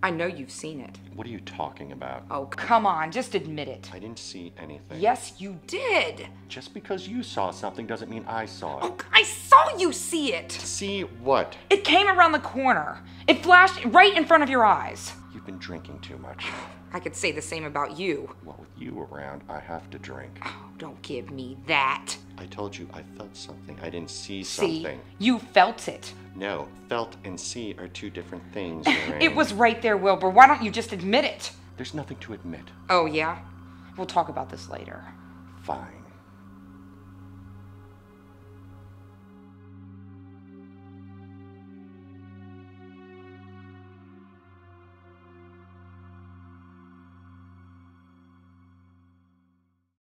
I know you've seen it. What are you talking about? Oh, come on, just admit it. I didn't see anything. Yes, you did. Just because you saw something doesn't mean I saw it. Oh, I saw you see it. See what? It came around the corner. It flashed right in front of your eyes. You've been drinking too much. I could say the same about you. Well, with you around, I have to drink. Oh, don't give me that. I told you I felt something. I didn't see something. See, something. you felt it. No, felt and see are two different things. Loraine. It was right there, Wilbur. Why don't you just admit it? There's nothing to admit. Oh, yeah? We'll talk about this later. Fine.